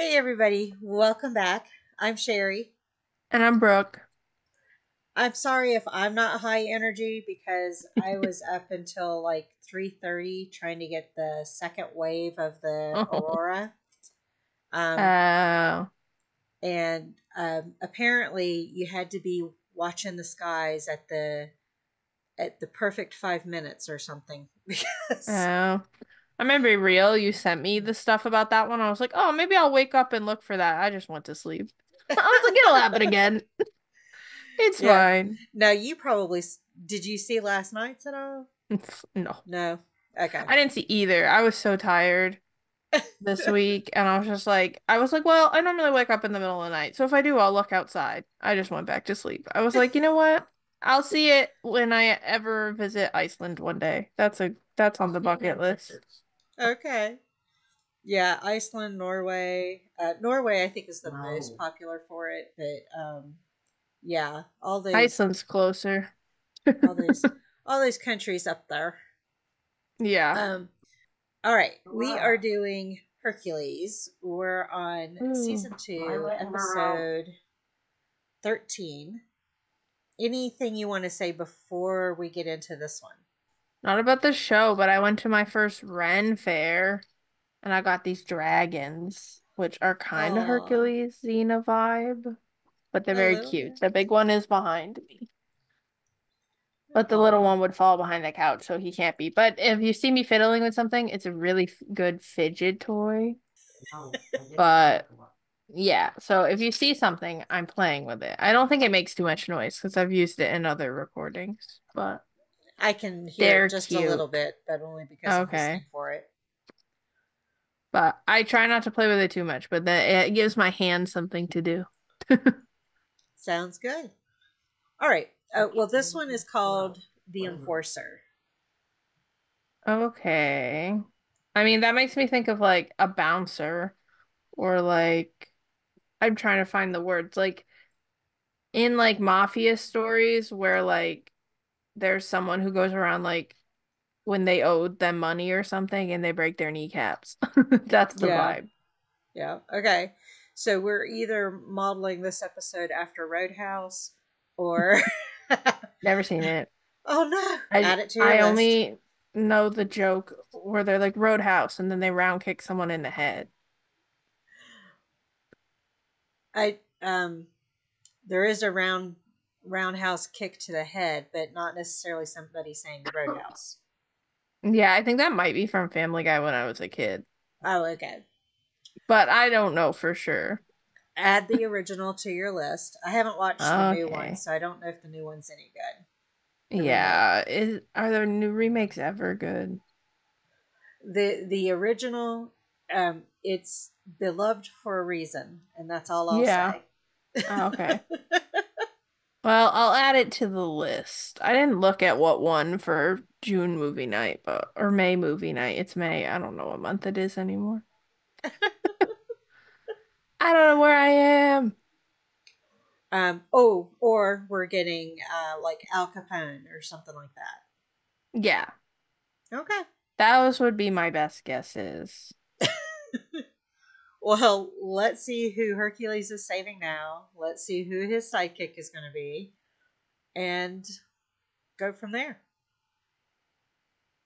Hey, everybody. Welcome back. I'm Sherry. And I'm Brooke. I'm sorry if I'm not high energy because I was up until like 3:30 trying to get the second wave of the Oh. aurora. Um, Oh. and um, apparently you had to be watching the skies at the at the perfect 5 minutes or something because Oh. I remember real. You sent me the stuff about that one. I was like, oh, maybe I'll wake up and look for that. I just went to sleep. I was like, it'll happen again. It's Yeah. fine. now you probably did you see last night's at all? No. No. Okay. I didn't see either. I was so tired this week, and I was just like, I was like, well, I normally wake up in the middle of the night, so if I do, I'll look outside. I just went back to sleep. I was like, you know what? I'll see it when I ever visit Iceland one day. That's a that's on the bucket list. Okay. Yeah, Iceland, Norway. Uh, Norway, I think, is the Wow. most popular for it, but um, yeah, all those, Iceland's closer. all these, all those countries up there. Yeah. Um, all right, we are doing Hercules. We're on Ooh. season two, Violet and Merle. episode thirteen. Anything you want to say before we get into this one? Not about the show, but I went to my first Ren fair and I got these dragons, which are kind of Hercules Xena vibe, but they're very cute. The big one is behind me. But the little one would fall behind the couch, so he can't be. But if you see me fiddling with something, it's a really f- good fidget toy. But- Yeah, so if you see something, I'm playing with it. I don't think it makes too much noise because I've used it in other recordings, but I can hear They're it just a little bit, but only because I'm listening for it. But I try not to play with it too much, but then it gives my hand something to do. Sounds good. All right. Uh, well, this one is called The Enforcer. Okay. I mean, that makes me think of like a bouncer or like I'm trying to find the words like in like mafia stories where like there's someone who goes around like when they owed them money or something and they break their kneecaps. That's the Yeah. vibe. Yeah. Okay. So we're either modeling this episode after Roadhouse or. Never seen it. oh no! I, Add it to I list. only know the joke where they're like Roadhouse and then they round kick someone in the head. I um, there is a round roundhouse kick to the head, but not necessarily somebody saying Roadhouse. Yeah, I think that might be from Family Guy when I was a kid, Oh, okay. but I don't know for sure. Add the original to your list. I haven't watched the new one, so I don't know if the new one's any good. Yeah, is are there new remakes ever good? the the original um it's beloved for a reason and that's all i'll Yeah. say Oh, okay. Well, I'll add it to the list. I didn't look at what won for June movie night, but or May movie night. It's May. I don't know what month it is anymore. I don't know where I am. um oh or we're getting uh like al capone or something like that Yeah, okay those would be my best guesses. Well let's see who hercules is saving now let's see who his sidekick is going to be and go from there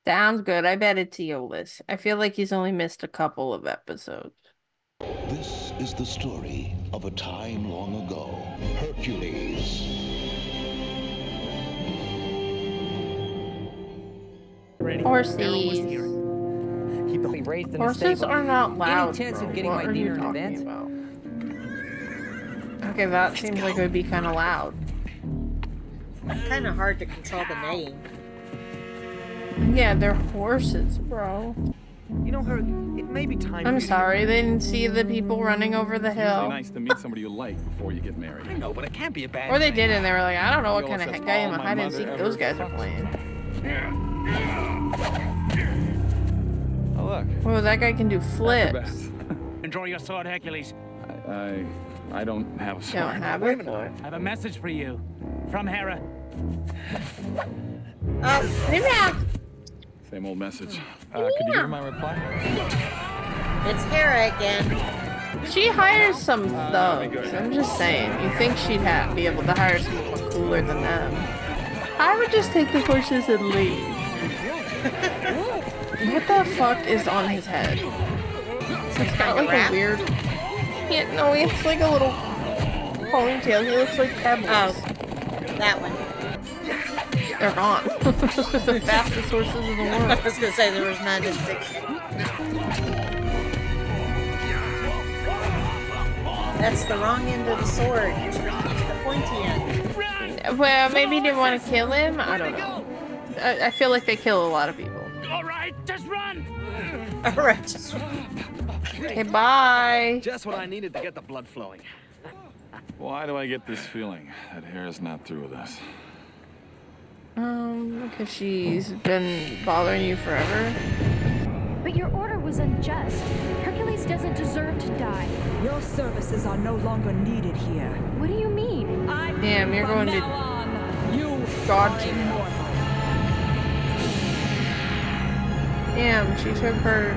Sounds good. I bet it's Iolaus. I feel like he's only missed a couple of episodes. This is the story of a time long ago. Hercules. Horses. Keep the raised in the Horses stable. are not loud. chance of getting What my are dinner in advance? about? Okay, that seems like it would be kind of loud. kind of hard to control the name Yeah, they're horses, bro. You know, her. It may be time. I'm for you to- sorry, they didn't see the people running over the hill. It's usually hill. nice to meet somebody you like before you get married. I know, but it can't be a bad. Or they thing. did, and they were like, I don't know what kind of that's game all of my hide and seek those guys are talked playing. Oh look, Whoa, that guy can do flips. acrobats. Enjoy your sword, Hercules. I, I I don't have a You sword. don't have Wait a it? minute. I have a message for you from Hera. oh Same old message. Uh, could you hear my reply? it's hera again She hires some thugs. I'm just saying. You think she'd have, be able to hire someone cooler than them? I would just take the horses and leave. what the fuck is on his head? It's got like a wrap? weird. Yeah, no, it's like a little ponytail. He looks like Pebbles. Oh, that one. They're gone. the fastest horses in the world. I was gonna say there was none in fiction. That's the wrong end of the sword. You're supposed to use the pointy end. Well, maybe he didn't want to kill him. I don't know. I, I feel like they kill a lot of people. Alright, just Okay, bye. Just what I needed to get the blood flowing. Why do I get this feeling that Hera's not through with us? Um, because she's been bothering you forever. But your order was unjust. Hercules doesn't deserve to die. Your services are no longer needed here. What do you mean? I Damn, you're going to now on, you God Damn, she took her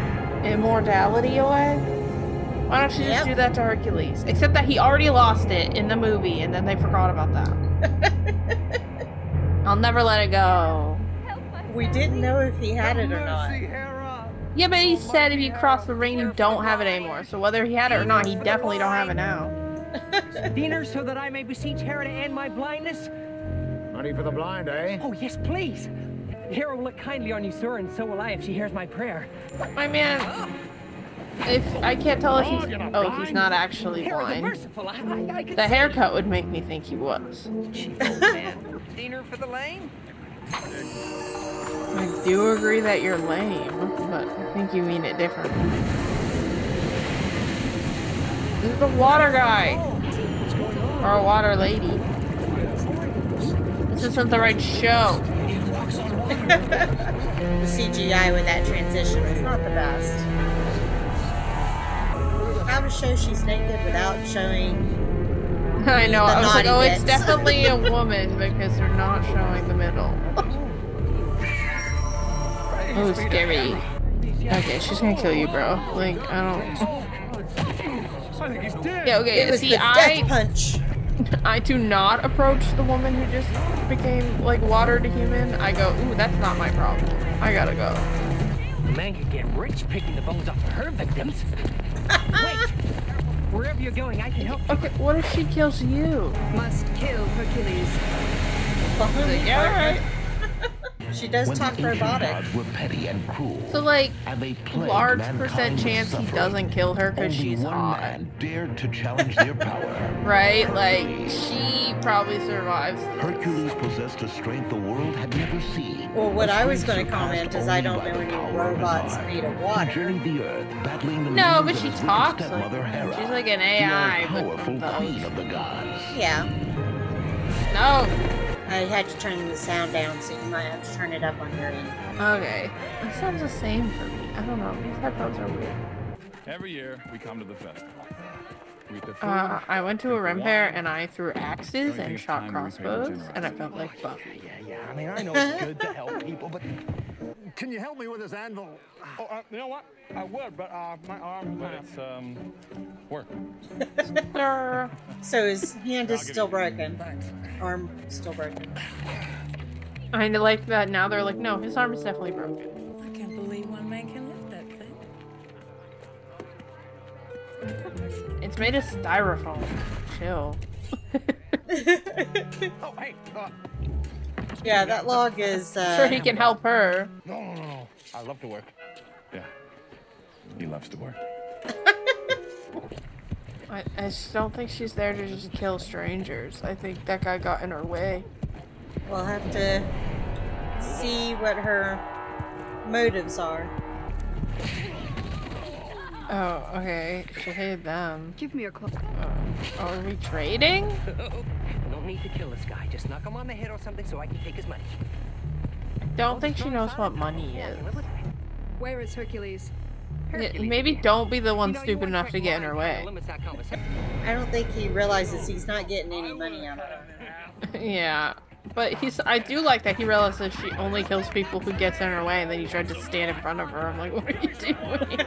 immortality away. Why don't you just Yep. do that to Hercules? Except that he already lost it in the movie, and then they forgot about that. I'll never let it go. we didn't know if he had it or not. Yeah, but he said if you cross the ring, you don't have it anymore. So whether he had it or not, he definitely don't have it now. Dinner so that I may beseech Hera to end my blindness? Money for the blind, eh? Oh, yes, please. Hera will look kindly on you, sir, and so will I if she hears my prayer. My man, if I can't tell if he's oh he's not actually blind. The haircut would make me think he was. Old for the lane? I do agree that you're lame, but I think you mean it differently. This is the water guy. Or a water lady. This isn't the right show. The CGI with that transition was not the best. How to show she's naked without showing I know. The I was like, naughty oh, it's definitely a woman because they're not showing the middle. Oh, scary. Okay, she's gonna kill you, bro. Like, I don't. I think he's dead. Yeah, okay. it was See, the I punch. I do not approach the woman who just became like water to human. I go, ooh, that's not my problem. I gotta go. A man could get rich picking the bones off of her victims. Wait! Wherever you're going, I can help you. Okay, what if she kills you? Must kill Hercules. Yeah, alright. She does When talk the ancient robotic. gods were petty and cruel, So like, and they large percent chance he doesn't kill her because she's one hot, man dared to challenge their power. right? Like, she probably survives. this. Hercules possessed a strength the world had never seen. Well, what I was going to comment is I don't know the any power of his robots eye. made of water. journeyed the earth, battling the No, but she talks like Hera, she's like an AI, but all-powerful from the queen of the gods. Yeah, No. I had to turn the sound down, so you might have to turn it up on your end. Okay. It sounds the same for me. I don't know. These headphones are weird. Every year, we come to the festival. We eat the food, Uh, I went to a drink the rim fair and I threw axes Don't you think and shot time we repay the crossbows, and I felt like Buffy. Yeah, yeah. I mean, I know it's good to help people, but can you help me with this anvil? Oh, uh, you know what? I would, but uh, my arm. But it's um, work. So his hand is still broken. Thanks. Arm still broken. I like that now. They're like, no, his arm is definitely broken. I can't believe one man can lift that thing. It's made of styrofoam. Chill. Oh, my god. Yeah, that log is. Uh, sure, he can help her. no, no, no, no. I love to work. Yeah. He loves to work. I, I just don't think she's there to just kill strangers. I think that guy got in her way. We'll have to see what her motives are. Oh, okay. She hated them. Give me a clue. Uh, are we trading? Don't need to kill this guy. Just knock him on the head or something so I can take his money. I Don't think she knows what money is. Where is Hercules? Yeah, Maybe don't be the one stupid enough to get in her way. I don't think he realizes he's not getting any money out of her. yeah. But he's I do like that he realizes she only kills people who gets in her way and then he tried to stand in front of her. I'm like, what are you doing?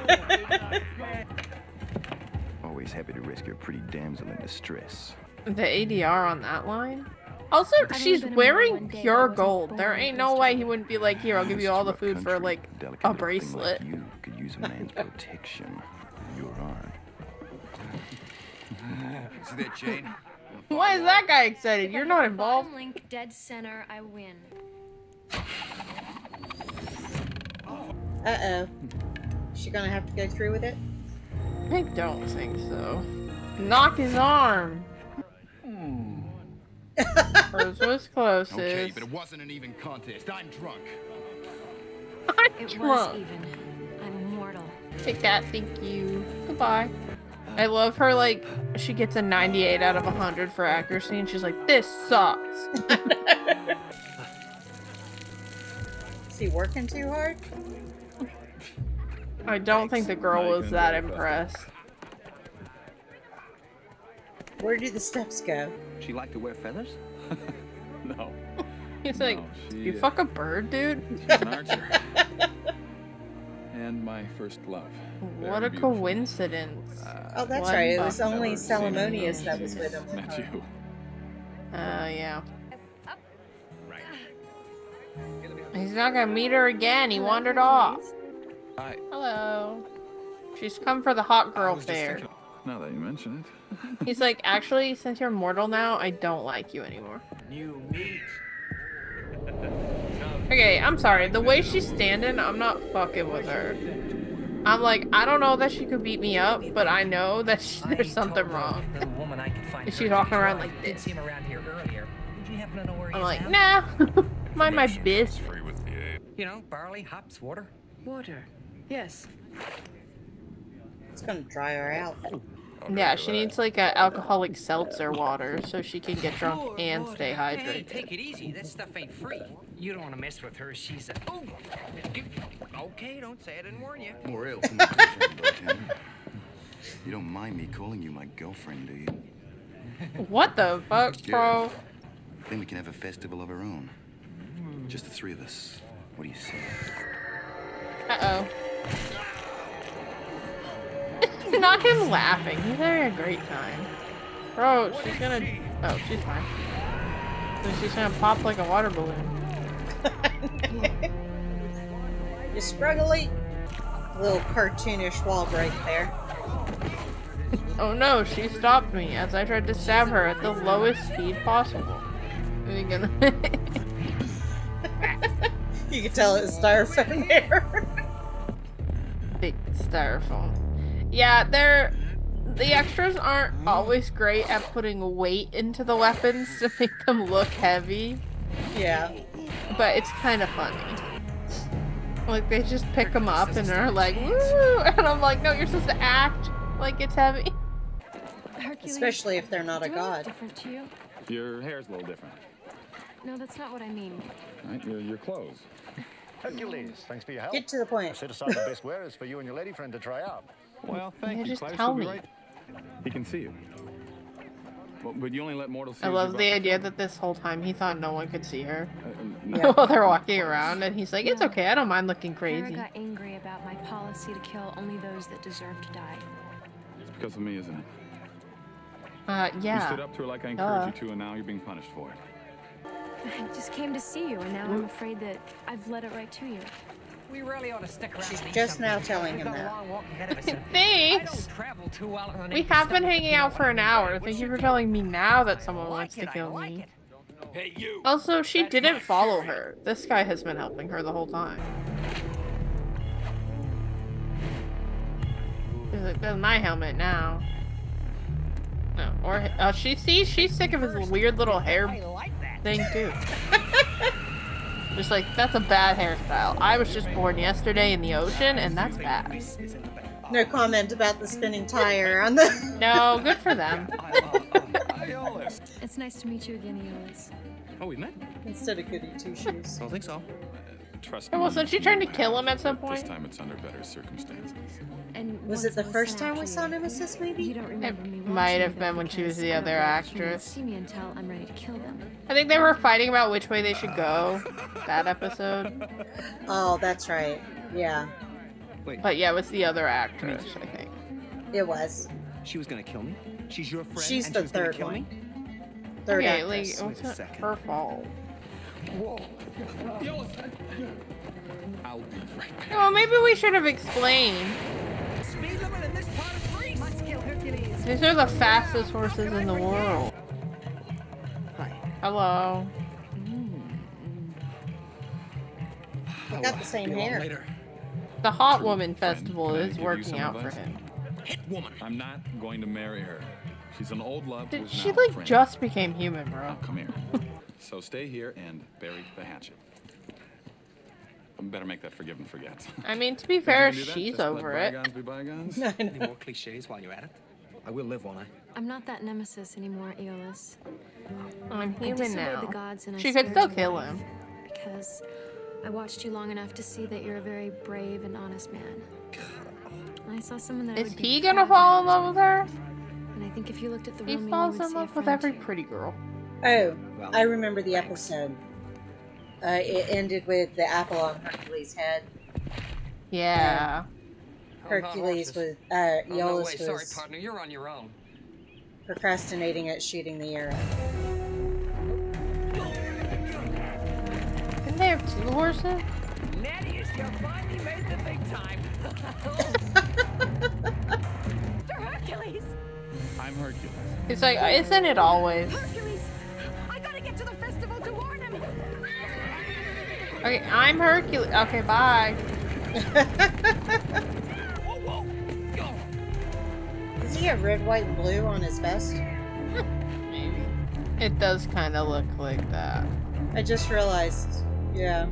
Always happy to rescue a pretty damsel in distress. The ADR on that line? Also, only she's been in wearing one day, but pure gold. There ain't no way he wouldn't be like, here, I'll give you all the food for like a bracelet. Like you could use a man's protection. You're on. See that chain? Why is that guy excited? You're not involved. Link dead center, I win. Uh oh. She gonna have to go through with it? I don't think so. Knock his arm. Hers was closest. Okay, but it wasn't an even contest. I'm drunk. I'm It was even. I'm mortal. Take that, thank you. Goodbye. I love her, like, she gets a 98 out of 100 for accuracy, and she's like, this sucks. Is he working too hard? I don't think the girl was that impressed. Where do the steps go? She like to wear feathers? No. He's like, she, you uh, fuck a bird, dude? She's an archer. and my first love. What Very a beautiful. coincidence. Oh, that's right. It was only Never seen her, Salmoneus though. that was with him. Met you. Uh, yeah. He's not gonna meet her again. He wandered off. I, Hello. She's come for the hot I girl was just fair. Thinking- Now that you mention it. He's like, actually, since you're mortal now, I don't like you anymore. New meat. Okay, I'm sorry. The way she's standing, I'm not fucking with her. I'm like, I don't know that she could beat me up, but I know that she, there's something wrong. Little woman I could find. Is she walking around like Didn't this? see him around here earlier. Would you happen to know where he I'm like, now? nah. Mind my business. Free with the aid. You know, barley, hops, water. Water. Yes. It's gonna dry her out. Yeah, she needs like a alcoholic seltzer water so she can get drunk and stay Hey, hydrated. take it easy. That stuff ain't free. You don't want to mess with her. She's a. Oh. Okay, don't say I didn't warn you. More ale for my girlfriend, bartender. You don't mind me calling you my girlfriend, do you? What the fuck, bro? Then we can have a festival of our own. Just the three of us. What do you say? Uh oh. Not him laughing. He's having a great time. Bro, she's gonna. Oh, she's fine. So she's gonna pop like a water balloon. You struggling? Little cartoonish wall break there. Oh no, she stopped me as I tried to stab her at the lowest speed possible. Are you gonna? You can tell it's styrofoam there. Big styrofoam. Yeah, they're. The extras aren't always great at putting weight into the weapons to make them look heavy. yeah. but it's kind of funny. Like they just pick them up and they're like, "Woo!" and I'm like, "No, you're supposed to act like it's heavy." Hercules. Especially if they're not a do I look god. different to you? Your hair's a little different. No, that's not what I mean. Right? Your, your clothes. Hercules, thanks for your help. Get to the point. I point. set aside the best wearers for you and your lady friend to try out. Well, thank Yeah, you, just Klaus. tell me. right. He can see you. Well, but you only let mortals see I love the idea that this whole time he thought no one could see her Uh, uh, while they're walking around, and he's like, "It's okay, I don't mind looking Clara crazy." got angry about my policy to kill only those that deserve to die. It's because of me, isn't it? Uh, yeah. You stood up to her like I Duh. encouraged you to, and now you're being punished for it. I just came to see you, and now I'm afraid that I've led it right to you. We really ought to stick around. She's and eat just something. now telling him that. long walk ahead of us. and I Thanks. don't travel too well We have been hanging out for an hour. Thank you for telling me now that someone like wants it, to kill like me. Hey. Also, she That's didn't follow her. This guy has been helping her the whole time. He's like, that's my helmet now. No, or uh, she sees she's sick of his weird little hair I like that. thing too. just like that's a bad hairstyle. I was just born yesterday in the ocean, and that's bad. No comment about the spinning tire on the. No, good for them. It's nice to meet you again, Iolaus. Oh, we met? Instead of goody two shoes. I Don't think so. Trust me. wasn't she trying to kill him at some point? This time it's under better circumstances. And Was it the first time we saw you, Nemesis, You maybe? don't remember me might have been when she was the other don't let humans actress. See me until I'm ready to kill them. I think they were fighting about which way they should go. That episode. Oh, that's right. Yeah, Wait. But yeah, it was the other actress, I think. it was. She was gonna kill me? She's your friend She's and the she was gonna third kill one. me? Third okay, like, actress. it Wait wasn't her fault. I'll be right back. Well, maybe we should have explained. These are the fastest horses in the world. Hi. Hello. They oh, got the same hair. Later. The Hot True Woman Festival can is give you working some out for him. Hit woman! I'm not going to marry her. She's an old love Did she like friend. just became human, bro? Now, come here. so stay here and bury the hatchet. Better make that forgive and forget. I mean, to be fair, can do that, she's just over it. Bygones be bygones. Any more cliches while you're at it? I will live, won't I? I'm not that nemesis anymore, Iolaus. I'm I human disobeyed now. the gods and I She could still kill him. Because I watched you long enough to see that you're a very brave and honest man. And I saw someone that Is Is he gonna fall in love with her? And I think if you looked at the He Romeo, falls you in love with every too. pretty girl. Oh, Well, I remember the thanks. episode. Uh, it ended with the apple on Hercules' head. Yeah. Hercules was, uh, Oh, no way. Sorry, was partner. You're on your own. procrastinating at shooting the arrow. Didn't they have two horses? Natty, you finally made the big time. Hercules! I'm Hercules. It's like, isn't it always? Hercules! I gotta get to the festival to warn him! Okay, I'm Hercules. Okay, bye. he have red, white, and blue on his vest? Maybe. It does kind of look like that. I just realized. Yeah.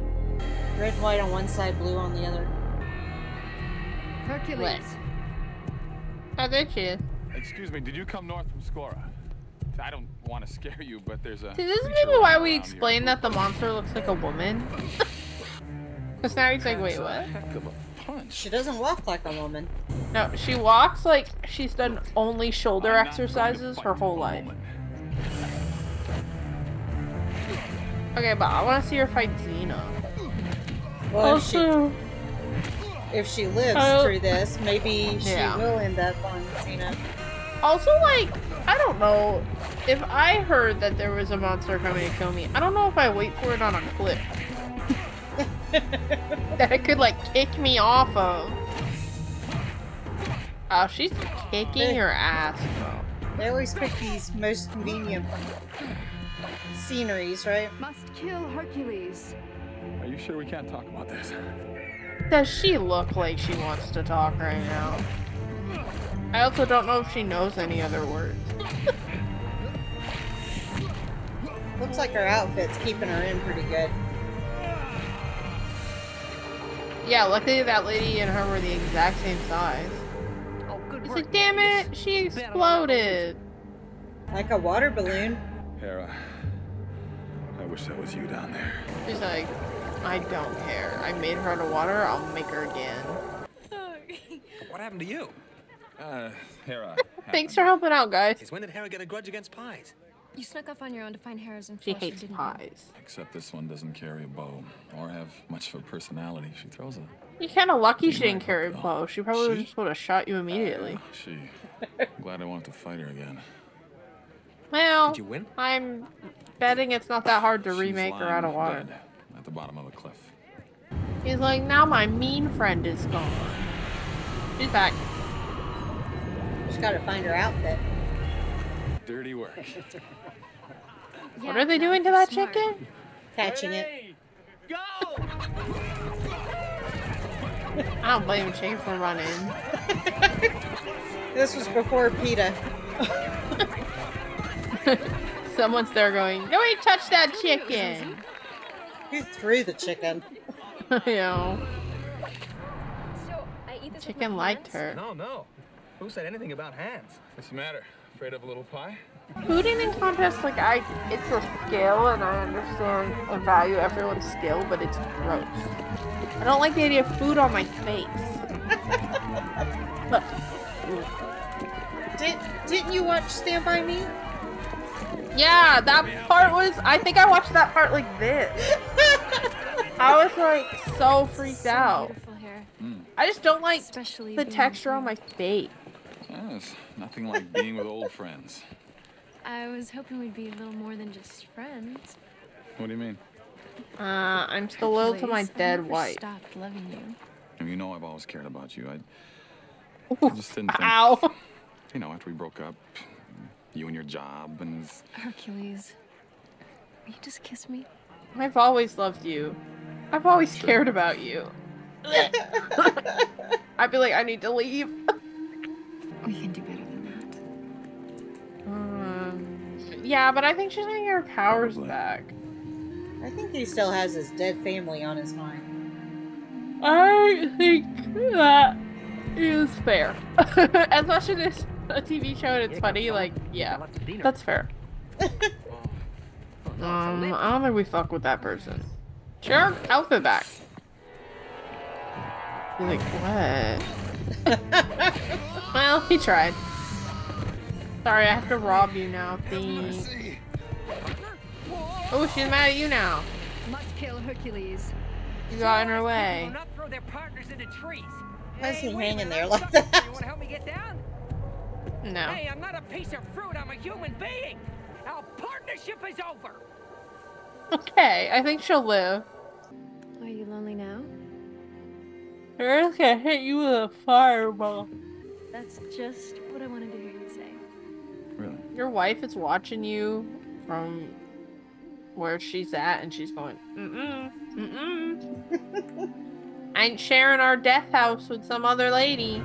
Red, white on one side, blue on the other. Hercules. Oh, there she is. Excuse me, did you come north from Scora? I don't want to scare you, but there's a. See, this is maybe why around we here. explained that the monster looks like a woman. Because now he's like, wait, what? Heck of a punch. She doesn't walk like a woman. No, she walks like she's done only shoulder I'm not going to exercises her whole life. Okay, but I want to see her fight Xena. Well, if she, Also, if she lives through this, maybe she Yeah. will end up on Xena. also, like, I don't know. If I heard that there was a monster coming to kill me, I don't know if I wait for it on a cliff. That it could, like, kick me off of. Oh, she's kicking her ass, bro. They always pick these most convenient sceneries, right? Must kill Hercules. Are you sure we can't talk about this? Does she look like she wants to talk right now? I also don't know if she knows any other words. Looks like her outfit's keeping her in pretty good. Yeah, luckily that lady and her were the exact same size. Oh, good It's work. like, damn it, she exploded. Like a water balloon. Hera, I wish that was you down there. She's like, I don't care. I made her out of water, I'll make her again. What happened to you? Uh, Hera. Thanks for helping out, guys. Is when did Hera get a grudge against pies? You snuck off on your own to find Harris and She Flush, hates didn't you? pies. Except this one doesn't carry a bow or have much of a personality. She throws a. You're kind of lucky she You might didn't carry a bow. She probably She? just would have shot you immediately. Ah, she. Glad I won't have to fight her again. Well, Did you win? I'm betting it's not that hard to She's remake her out of water. dead At the bottom of a cliff. He's like, now my mean friend is gone. She's back. Just gotta find her outfit. Dirty work. What are they doing to that Smart. chicken? Catching it. Go! I don't blame Chicken for running. This was before PETA. Someone's there going, nobody touch that chicken. Who threw the chicken? you know, So, I eat this chicken liked hands? her. No, no. Who said anything about hands? What's the matter? Afraid of a little pie? Food eating contest, like I, it's a skill, and I understand and value everyone's skill, but it's gross. I don't like the idea of food on my face. But, Did, didn't you watch Stand By Me? yeah, that part was. I think I watched that part like this. I was like so freaked So out. beautiful. I just don't like Especially the texture on my face. Yes, nothing like being with old friends. I was hoping we'd be a little more than just friends. What do you mean? Uh, I'm still loyal to my Hercules, I dead never wife. stopped loving you. You know I've always cared about you. I, I just didn't think. Ow. You know, after we broke up, you and your job and Hercules, will you just kiss me? I've always loved you. I've always cared about you. I'd be like, I need to leave. We can do better yeah, but I think she's gonna get her powers back. I think he still has his dead family on his mind. I think that is fair. as much as it's a TV show and it's funny, like, yeah, that's fair. um, I don't think we fuck with that person. Sure, outfit back. Be Like, what? well, he tried. Sorry, I have to rob you now, thanks. Oh, she's mad at you now. Must kill Hercules. You got in her way. Not throw their partners into trees. How's he Hey, hanging there like that? You want to help me get down? No. Hey, I'm not a piece of fruit. I'm a human being. Our partnership is over. Okay, I think she'll live. Are you lonely now? Earth can hit you with a fireball. That's just what I wanted to hear you say. Your wife is watching you from where she's at, and she's going, mm mm, mm I ain't sharing our death house with some other lady.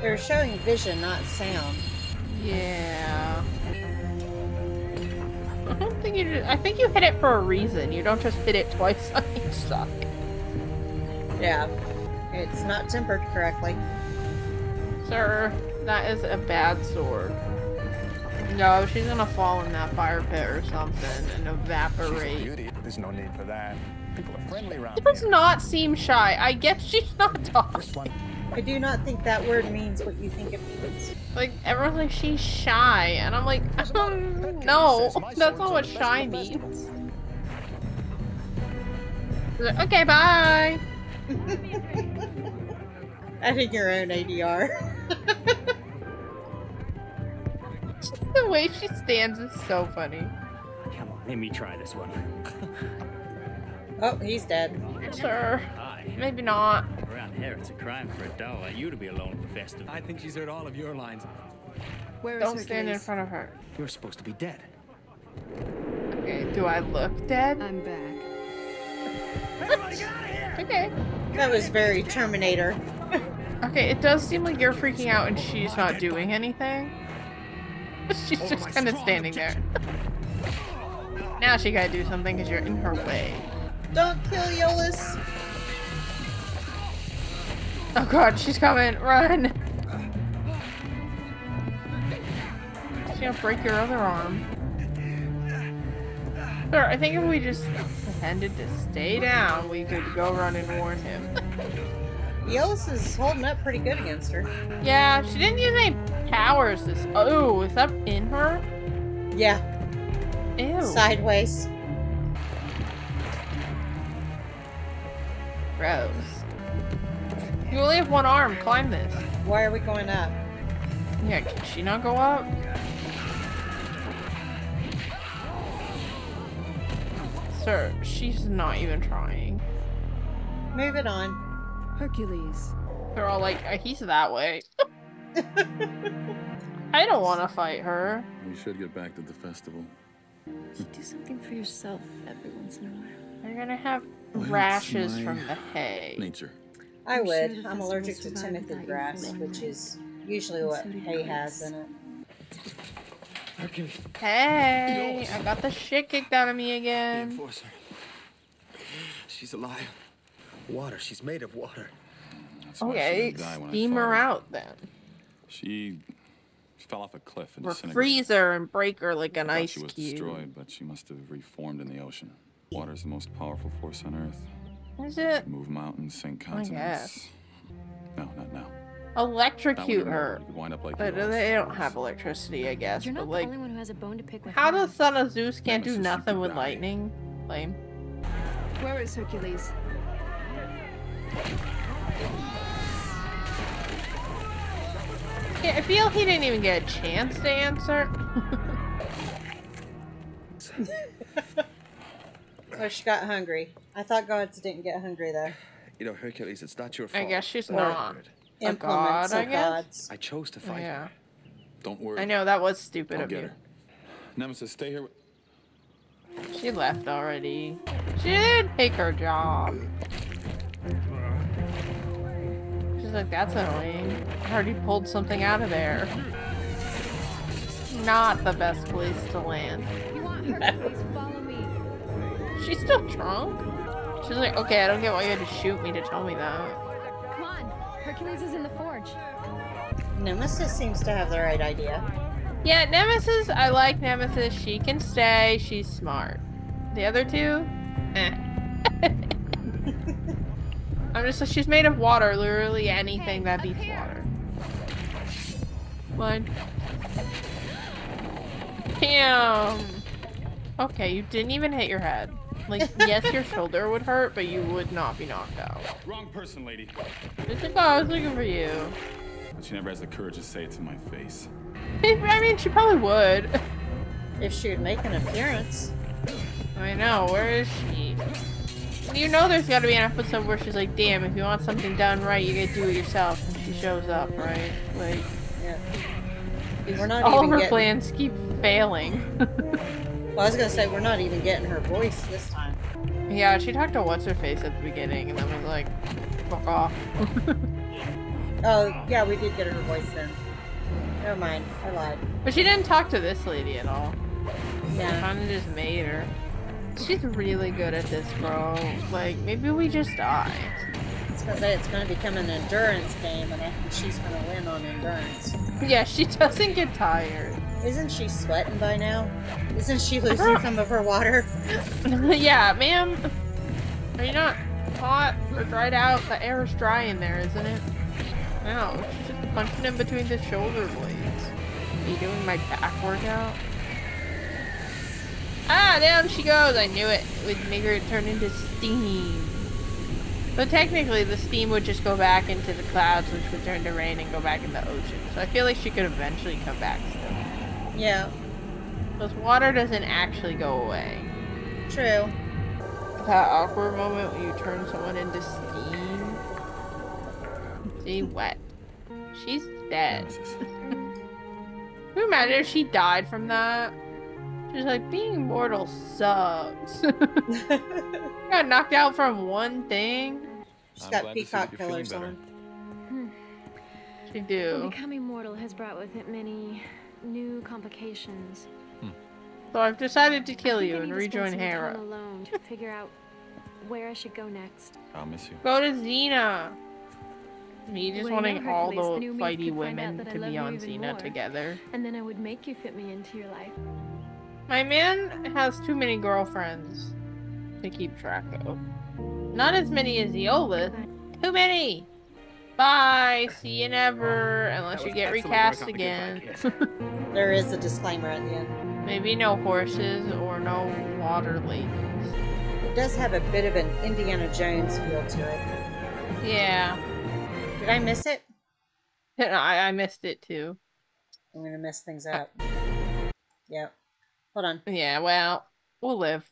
They're showing vision, not sound. Yeah. I don't think you. Just, I think you hit it for a reason. You don't just hit it twice on each side. Yeah. It's not tempered correctly. Sir, that is a bad sword. No, she's gonna fall in that fire pit or something and evaporate. Beauty. There's no need for that. People are friendly around She does not seem shy. I guess she's not talking. I do not think that word means what you think it means. Like everyone's like she's shy, and I'm like, um, no, that's not what shy means. Like, Okay, bye. Adding your own ADR. Just the way she stands is so funny. Come on, let me try this one. oh, he's dead. Sir, Hi. maybe not. Around here, it's a crime for a doll like you to be alone at the festival. I think she's heard all of your lines. Where is Don't stand in front of her. You're supposed to be dead. Okay, do I look dead? I'm back. Okay. That was very Terminator. Okay, it does seem like you're freaking out and she's not doing anything. She's just kind of standing there. Now she gotta do something because you're in her way. Don't kill Iolaus. Oh god, she's coming! Run! She's gonna break your other arm. Sir, I think if we just pretended to stay down, we could go run and warn him. Iolaus is holding up pretty good against her. Yeah, she didn't use any powers this- Oh, is that in her? Yeah. Ew. Sideways. Gross. You only have one arm. Climb this. Why are we going up? Yeah, can she not go up? Sir, she's not even trying. Move it on. Hercules. They're all like, "Uh, he's that way. I don't want to fight her. We should get back to the festival. Do something for yourself every once in a while. You're gonna have Well, rashes from the hay. Nature. I I'm would. the I'm allergic to timothy grass, which is usually what so hay has in it. Hercules. Hey, I got the shit kicked out of me The again. enforcer. She's alive. Water. She's made of water. That's Okay, didn't die when I steam her out then. She, she fell off a cliff and Or disintegrated. freeze her and break her like an I thought ice she was cube. destroyed, but she must have reformed in the ocean. Water's the most powerful force on Earth. Is it? Move mountains, sink I continents. guess. No, not now. That Electrocute her. You could wind up like But Eos. they don't have electricity, I guess. You're But not like, the only one who has a bone to pick with how her. the son of Zeus can't do Nemesis, you nothing with die. lightning? Lame. Where is Hercules? Yeah, I feel he didn't even get a chance to answer. Oh, she got hungry. I thought gods didn't get hungry though. You know, Hercules, it's not your fault. I guess she's not a Implements god, I of guess. gods. I chose to fight Yeah. her. Don't worry. I know that was stupid I'll of get you. her. Nemesis, stay here. She left already. She didn't take her job. She's like, that's annoying. I already pulled something out of there. Not the best place to land. You want Hercules? Follow me. She's still drunk? She's like, okay, I don't get why you had to shoot me to tell me that. Come on. Hercules is in the forge. Nemesis seems to have the right idea. Yeah, Nemesis, I like Nemesis. She can stay. She's smart. The other two, eh. I'm just she's made of water. Literally anything that beats water. One. Damn. Okay, you didn't even hit your head. Like, yes, your shoulder would hurt, but you would not be knocked out. Wrong person, lady. Just like, I was looking for you. But she never has the courage to say it to my face. I mean, she probably would. If she would make an appearance. I know, where is she? You know there's gotta be an episode where she's like, damn, if you want something done right, you gotta do it yourself. And she shows up, right? Like, Yeah. We're not all even her getting. plans keep failing. Well, I was gonna say we're not even getting her voice this time. yeah, she talked to What's-Her-Face at the beginning, and then was like, fuck off. Oh yeah, we did get her voice then. Never mind, I lied. but she didn't talk to this lady at all. Yeah. Kinda just made her. She's really good at this, bro. Like, maybe we just die. It's gonna say it's gonna become an endurance game, and I think she's gonna win on endurance. Yeah, she doesn't get tired. Isn't she sweating by now? Isn't she losing some of her water? yeah, ma'am. Are you not hot or dried out? The air is dry in there, isn't it? No, she's just punching in between the shoulder blades. Are you doing my back workout? Ah, down she goes. I knew it. It would make her turn into steam. But technically, the steam would just go back into the clouds, which would turn to rain and go back in the ocean. So I feel like she could eventually come back still. Yeah, Because water doesn't actually go away. true. That awkward moment when you turn someone into steam. See, wet. She's dead. Can you imagine if she died from that? She's like, being mortal sucks. Got knocked out from one thing. She's I'm got glad to see that peacock you're feeling colors on. Hmm. She do. becoming mortal has brought with it many new complications. Hmm. So I've decided to kill you and need to spend rejoin some Hera. alone to figure out where I should go next. I'll miss you. Go to Xena. Me just Well, wanting all the Hercules, the new me fighty women out that I to be on even Xena more. together. And then I would make you fit me into your life. My man has too many girlfriends to keep track of. Not as many as Iolaus. Too many! Bye! See you never! Unless you get recast again. There is a disclaimer at the end. Maybe no horses or no water ladies. It does have a bit of an Indiana Jones feel to it. Yeah. Did I miss it? I, I missed it too. I'm gonna mess things uh, up. Yep. Hold on. Yeah, well, we'll live.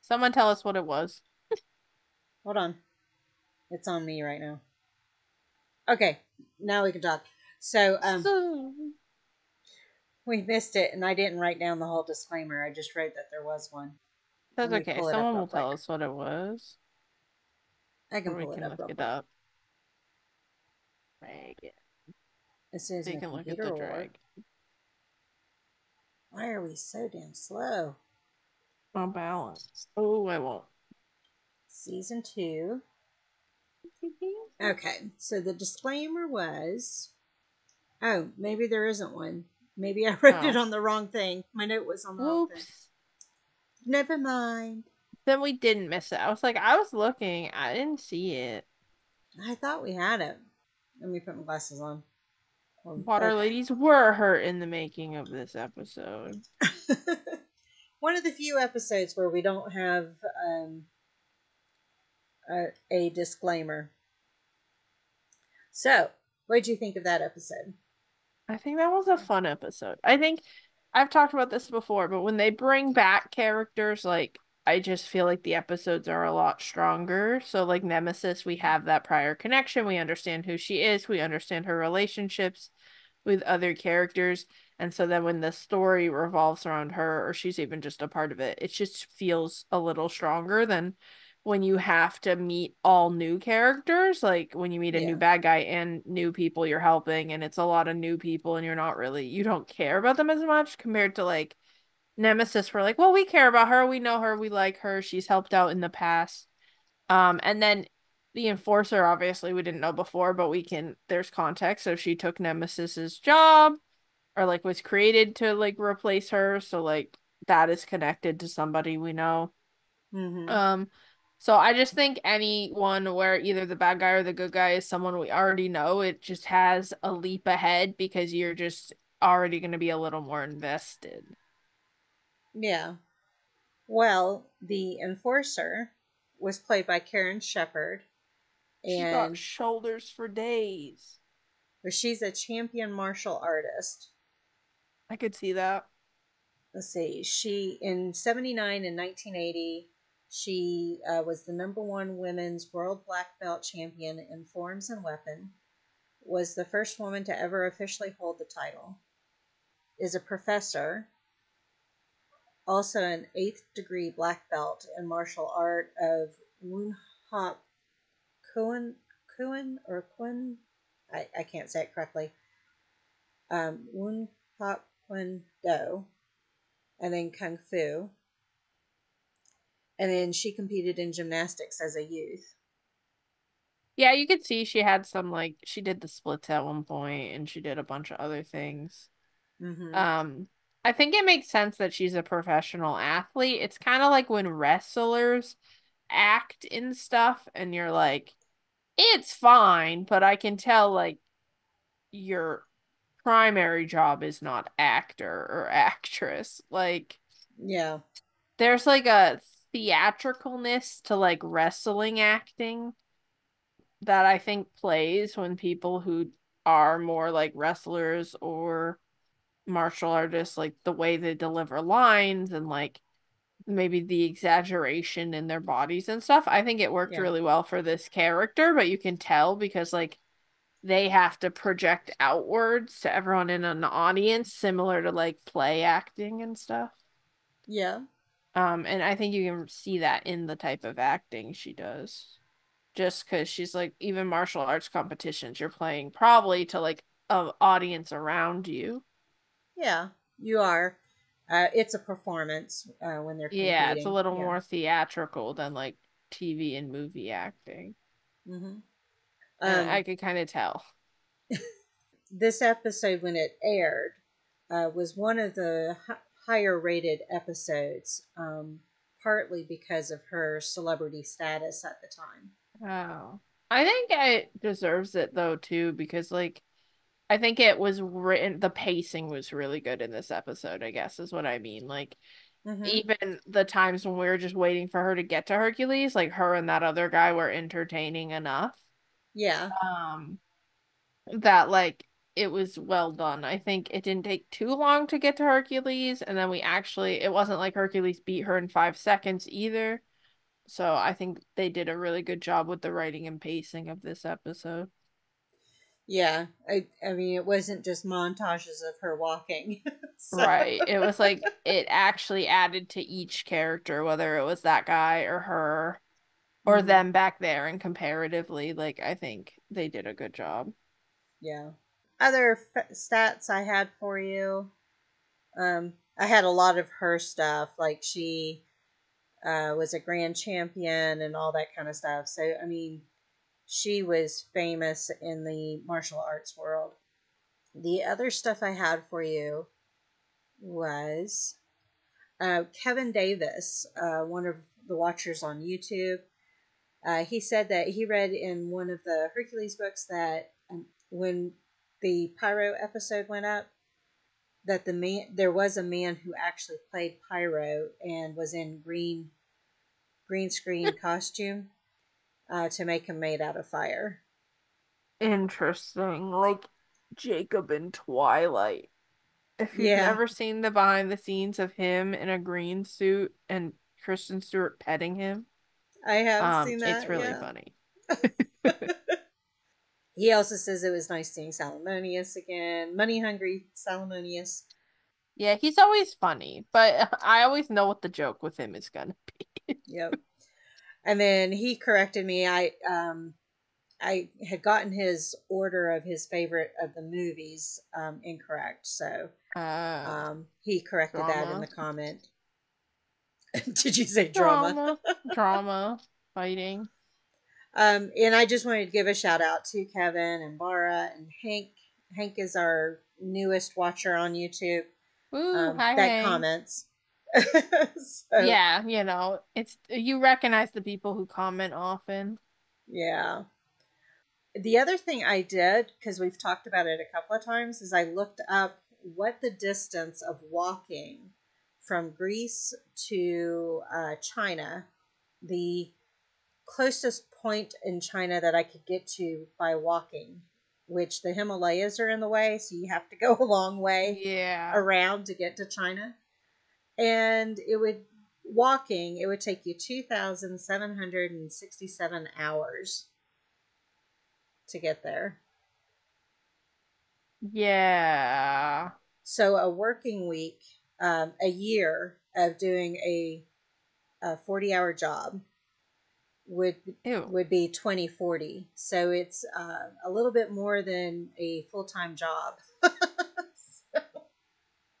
Someone tell us what it was. Hold on. It's on me right now. Okay, now we can talk. So, um, So- we missed it, and I didn't write down the whole disclaimer. I just wrote that there was one. That's okay. pull it up Someone will tell quick. us what it was. I can or we pull it can up look it up. Dragon. As soon as So you can look at the will work. dragon. Why are we so damn slow? On balance. Oh, I won't. Season two. Okay, so the disclaimer was. Oh, maybe there isn't one. Maybe I wrote it Oh. on the wrong thing. My note was on the wrong thing. Never mind. Then we didn't miss it. I was like, I was looking. I didn't see it. I thought we had it. Let me put my glasses on. Water ladies were hurt in the making of this episode. One of the few episodes where we don't have um, a, a disclaimer. So, what did you think of that episode? I think that was a fun episode. I think I've talked about this before, but when they bring back characters, like I just feel like the episodes are a lot stronger. So, like Nemesis, we have that prior connection. We understand who she is. We understand her relationships with other characters. And so then when the story revolves around her, or she's even just a part of it, it just feels a little stronger than when you have to meet all new characters. Like when you meet a Yeah. new bad guy and new people you're helping, and it's a lot of new people, and you're not really, you don't care about them as much compared to like Nemesis. We're like, well, we care about her. We know her. We like her. She's helped out in the past. Um, and then the enforcer, obviously, we didn't know before, but we can, there's context. So she took Nemesis's job or like was created to like replace her. So like that is connected to somebody we know. Mm-hmm. Um, so I just think anyone where either the bad guy or the good guy is someone we already know, it just has a leap ahead because you're just already going to be a little more invested. Yeah. Well, the enforcer was played by Karen Sheperd, She got shoulders for days. But she's a champion martial artist. I could see that. Let's see. She in '79 and 1980, she uh, was the number one women's world black belt champion in forms and weapon. Was the first woman to ever officially hold the title. Is a professor. Also, an eighth degree black belt in martial art of Woon Hop Kuan Kuan or Kun. I, I can't say it correctly. Um, Woon Hop Kun Do and then kung fu. And then she competed in gymnastics as a youth. Yeah, you could see she had some like she did the splits at one point and she did a bunch of other things. Mm-hmm. Um I think it makes sense that she's a professional athlete. It's kind of like when wrestlers act in stuff and you're like it's fine, but I can tell like your primary job is not actor or actress. Like yeah. there's like a theatricalness to like wrestling acting that I think plays when people who are more like wrestlers or martial artists, like the way they deliver lines and like maybe the exaggeration in their bodies and stuff. I think it worked Yeah. really well for this character, but you can tell because like they have to project outwards to everyone in an audience, similar to like play acting and stuff. Yeah. Um, and I think you can see that in the type of acting she does. Just because she's like, even martial arts competitions, you're playing probably to like an audience around you. Yeah. You are. Uh, it's a performance uh, when they're competing. Yeah, it's a little Yeah. more theatrical than like TV and movie acting. Mhm. And Um, I could kind of tell. this episode, when it aired, uh, was one of the higher rated episodes, um, partly because of her celebrity status at the time. Oh. I think it deserves it though too because like I think it was written the pacing was really good in this episode, I guess is what I mean. Like Mhm. even the times when we were just waiting for her to get to Hercules, like her and that other guy were entertaining enough. Yeah. Um that like it was well done. I think it didn't take too long to get to Hercules and then we actually it wasn't like Hercules beat her in 5 seconds either. So I think they did a really good job with the writing and pacing of this episode. Yeah. I, I mean, it wasn't just montages of her walking. So- Right. It was like it actually added to each character, whether it was that guy or her or Mhm. them back there and comparatively, like I think they did a good job. Yeah. Other f- stats I had for you. Um, I had a lot of her stuff, like she uh, was a grand champion and all that kind of stuff. So, I mean, she was famous in the martial arts world. The other stuff I had for you was uh, Kevin Davis, uh, one of the watchers on YouTube. Uh, he said that he read in one of the Hercules books that um, when the Pyro episode went up, that the man there was a man who actually played Pyro and was in green green screen costume. uh, to make him made out of fire. Interesting. Like Jacob in Twilight. If you've Yeah. never seen the behind the scenes of him in a green suit and Kristen Stewart petting him, I have um, seen that. it's really yeah. funny. He also says it was nice seeing Salmoneus again. Money hungry Salmoneus. Yeah, he's always funny, but I always know what the joke with him is gonna be. Yep. and then he corrected me. I um I had gotten his order of his favorite of the movies um incorrect. So Uh, um he corrected that in the comment. Did you say drama? drama, drama, fighting. Um, and I just wanted to give a shout out to Kevin and Bara and Hank. Hank is our newest watcher on YouTube. Ooh, um, hi, that Hank. comments. So, Yeah, you know, it's you recognize the people who comment often. Yeah. The other thing I did, because we've talked about it a couple of times, is I looked up what the distance of walking from Greece to uh, China, the closest point in China that I could get to by walking, which the Himalayas are in the way, so you have to go a long way Yeah. around to get to China. And it would walking, it would take you 2,767 hours to get there. Yeah. So a working week, um, a year of doing a, a 40 hour job would Ew. would be 2040. So it's uh, a little bit more than a full time job.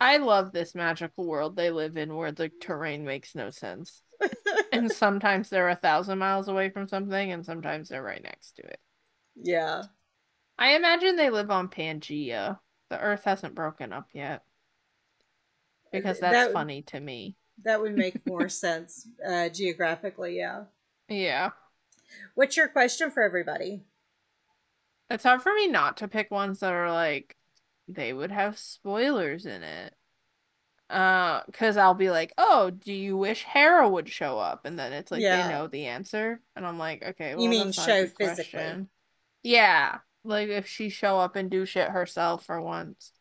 I love this magical world they live in where the terrain makes no sense. and sometimes they're a thousand miles away from something, and sometimes they're right next to it. Yeah. I imagine they live on Pangea. The Earth hasn't broken up yet. Because that's That- funny to me. That would make more sense uh, geographically, yeah. Yeah. What's your question for everybody? It's hard for me not to pick ones that are like they would have spoilers in it. Uh, because I'll be like, "Oh, do you wish Hera would show up?" And then it's like Yeah. they know the answer, and I'm like, "Okay, You mean show physically. question." Yeah, like if she show up and do shit herself for once.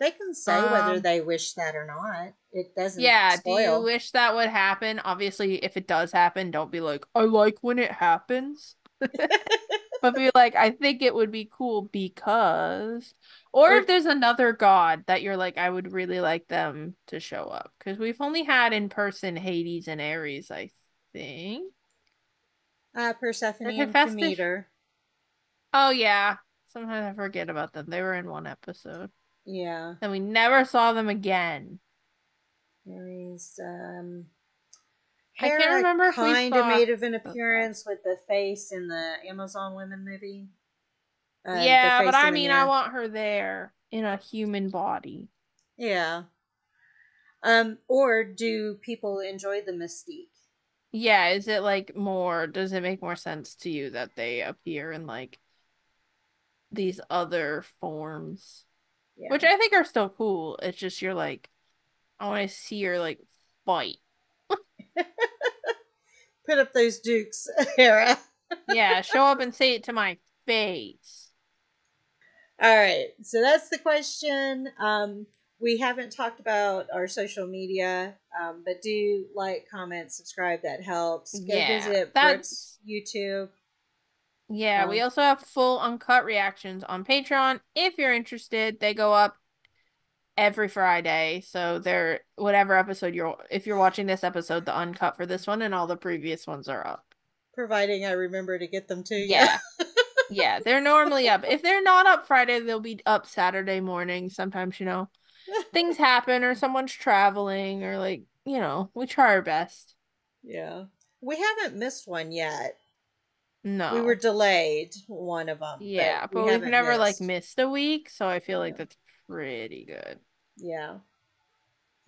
They can say whether Um, they wish that or not. It doesn't Yeah, do you wish that would happen? Obviously, if it does happen, don't be like, I like when it happens. but be like, I think it would be cool because. Or Or- if there's another god that you're like, I would really like them to show up. Because we've only had in person Hades and Ares, I think. uh, Persephone Or and Hephaestus? Demeter. Oh, yeah. Sometimes I forget about them. They were in one episode. Yeah. And we never saw them again. Ares. Um, I can't remember kind of made of an appearance with the face in the Amazon Women movie. Uh, yeah, but I mean, I want her there in a human body. Yeah. Um, or do people enjoy the mystique? Yeah, is it like more, does it make more sense to you that they appear in like these other forms? Yeah. Which I think are still cool. It's just you're like, I want to see her like fight. Put up those dukes, Hera. Yeah, show up and say it to my face. All right, so that's the question. Um, we haven't talked about our social media, um, but do like, comment, subscribe. That helps. Go Yeah, visit that's- Brooke's YouTube. Yeah, we Um, also have full uncut reactions on Patreon. If you're interested, they go up every Friday. So they're whatever episode you're if you're watching this episode, the uncut for this one and all the previous ones are up. Providing I remember to get them to you. Yeah. yeah, they're normally up. If they're not up Friday, they'll be up Saturday morning. Sometimes, you know, things happen or someone's traveling or like, you know, we try our best. yeah. We haven't missed one yet. No. We were delayed one of them. yeah, but, we we've haven't never like missed. missed a week, so I feel like that's pretty good. Yeah.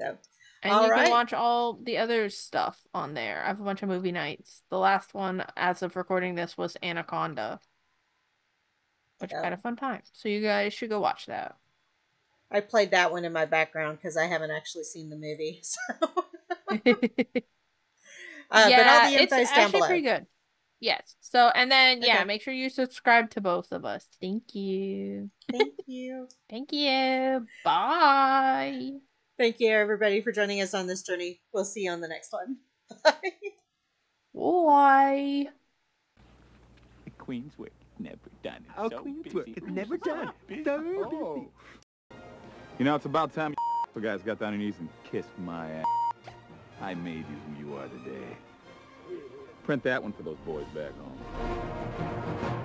So And All you right. can watch all the other stuff on there. I have a bunch of movie nights. The last one, as of recording this, was Anaconda, which Yeah. had a fun time. So you guys should go watch that. I played that one in my background because I haven't actually seen the movie. So, uh, but all the it's info's down actually below. pretty good. Yes. So and then yeah, make sure you subscribe to both of us. Thank you. Thank you. Thank you. Bye. Thank you, everybody, for joining us on this journey. We'll see you on the next one. Bye. Bye. Queen's work never done. Oh, Queen's work is never done. So oh. busy. You know, it's about time you guys got down on your knees and kissed my ass. I made you who you are today. Print that one for those boys back home.